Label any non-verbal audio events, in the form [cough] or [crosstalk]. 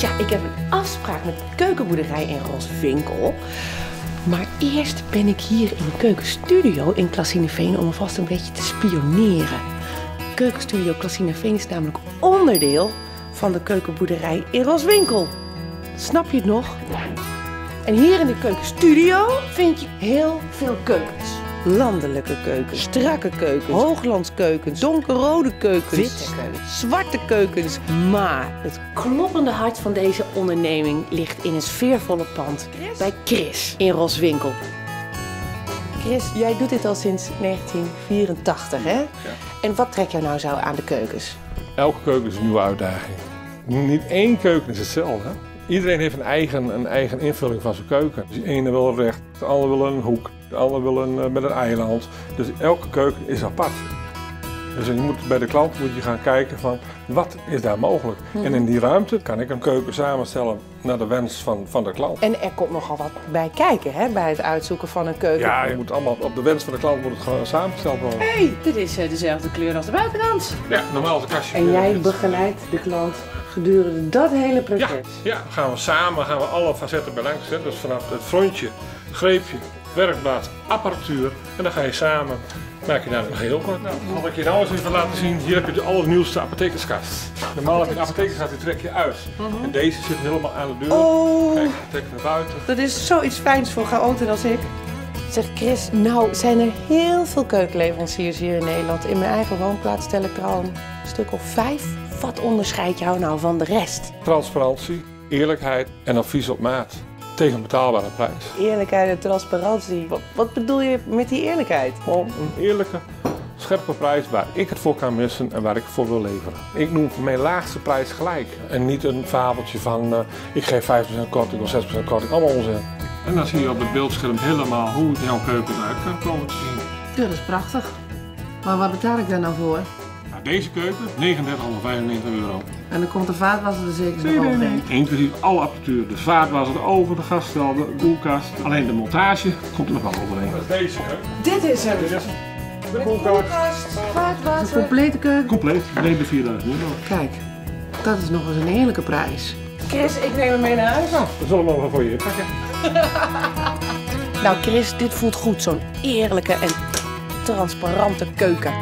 Tja, ik heb een afspraak met de keukenboerderij in Roswinkel. Maar eerst ben ik hier in de keukenstudio in Klassineveen om alvast een beetje te spioneren. Keukenstudio Klassineveen is namelijk onderdeel van de keukenboerderij in Roswinkel. Snap je het nog? En hier in de keukenstudio vind je heel veel keukens. Landelijke keukens, strakke keukens, hooglandskeukens, donkerrode keukens, witte keukens, zwarte keukens. Maar het kloppende hart van deze onderneming ligt in een sfeervolle pand bij Chris in Roswinkel. Chris, jij doet dit al sinds 1984, hè? En wat trek jou nou zo aan de keukens? Elke keuken is een nieuwe uitdaging. Niet één keuken is hetzelfde. Iedereen heeft een eigen, een eigen invulling van zijn keuken. Dus de ene wil recht, de ander wil een hoek, de ander wil een, eh, met een eiland. Dus elke keuken is apart. Dus je moet, bij de klant moet je gaan kijken van wat is daar mogelijk. En in die ruimte kan ik een keuken samenstellen naar de wens van, van de klant. En er komt nogal wat bij kijken, hè, bij het uitzoeken van een keuken. Ja, je moet allemaal op de wens van de klant moet het gewoon samengesteld worden. hey, dit is eh, dezelfde kleur als de buitenkant. Ja, normaal is een kastje. En jij begeleidt de klant gedurende dat hele Ja, proces. ja, gaan we samen gaan we alle facetten bij langs. Hè. Dus vanaf het frontje, greepje, werkblad, apparatuur. En dan ga je samen, maak je daar een geheel van. Nou, wat ik je nou eens even laten zien, hier heb je de allernieuwste apothekerskast. Normaal heb je een apothekerskast, die trek je uit. En deze zit helemaal aan de deur. Oh, Kijk, trek naar buiten. dat is zoiets fijns voor chaoten als ik. Zeg Chris, nou zijn er heel veel keukenleveranciers hier in Nederland. In mijn eigen woonplaats tel ik er al een stuk of vijf. Wat onderscheidt jou nou van de rest? Transparantie, eerlijkheid en advies op maat. Tegen een betaalbare prijs. Eerlijkheid en transparantie. Wat, wat bedoel je met die eerlijkheid? Gewoon een eerlijke, scherpe prijs waar ik het voor kan missen en waar ik het voor wil leveren. Ik noem voor mijn laagste prijs gelijk. En niet een fabeltje van eh, ik geef 5% korting of 6% korting. Allemaal onzin. En dan zie je op het beeldscherm helemaal hoe jouw keuken eruit kan komen te zien. Ja, dat is prachtig. Maar wat betaal ik daar nou voor? Nou, deze keuken, 3995 euro. En dan komt de vaatwasser er zeker nog overheen. Inclusief alle apparatuur. De vaatwasser, de oven, de gasstel, de koelkast. Alleen de montage komt er nog wel overheen. Dat is deze keuken. Dit is hem. Dit is de koelkast. Vaatwasser. Een complete keuken. Compleet, alleen de 4000 euro. Kijk, dat is nog eens een heerlijke prijs. Chris, ik neem hem mee naar huis. Nou, dat zullen we wel voor je inpakken. [laughs] Nou Chris, dit voelt goed. Zo'n eerlijke en transparante keuken.